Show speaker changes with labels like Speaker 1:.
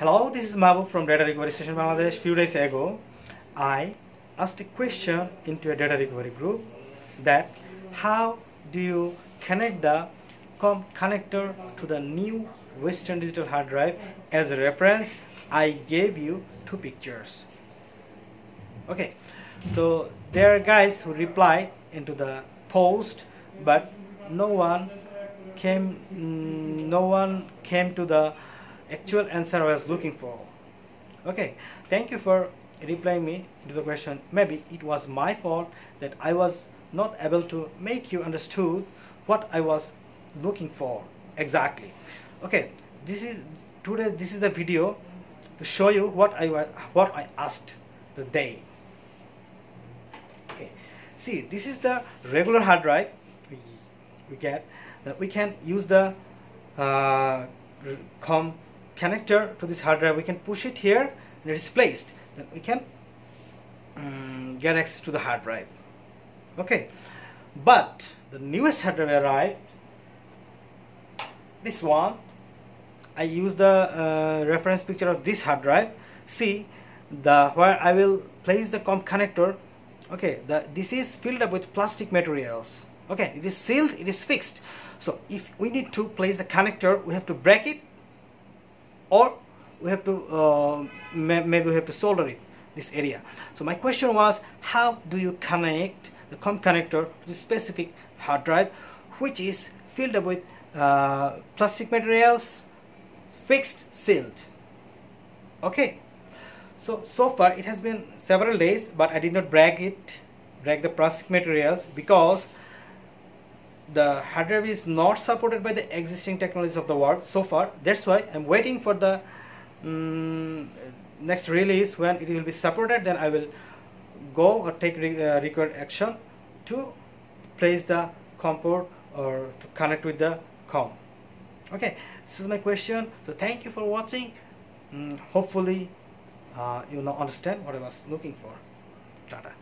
Speaker 1: Hello, this is Mahbub from Data Recovery Station Bangladesh. Few days ago, I asked a question into a data recovery group that how do you connect the com connector to the new Western Digital hard drive? As a reference, I gave you two pictures. Okay, so there are guys who replied into the post, but no one came. mm, No one came to the actual answer I was looking for. Okay, thank you for replying me to the question. Maybe it was my fault that I was not able to make you understood what I was looking for exactly. Okay, this is today. This is the video to show you what I what I asked the day. Okay, see this is the regular hard drive we, we get that we can use the uh, com connector to this hard drive we can push it here and it is placed. Then we can um, get access to the hard drive. Okay. But the newest hard drive arrived. This one I use the uh, reference picture of this hard drive. See the where I will place the com connector. Okay the this is filled up with plastic materials. Okay it is sealed it is fixed. So if we need to place the connector we have to break it or we have to uh, maybe we have to solder it this area. So my question was how do you connect the com connector to the specific hard drive which is filled up with uh, plastic materials fixed sealed? Okay. So so far it has been several days but i did not break it break the plastic materials because the hard drive is not supported by the existing technologies of the world so far. That's why i'm waiting for the mm, next release. When it will be supported then i will go or take re- uh, required action to place the com port or to connect with the com. Okay this is my question. So thank you for watching. Mm, hopefully uh, you now understand what i was looking for. Tata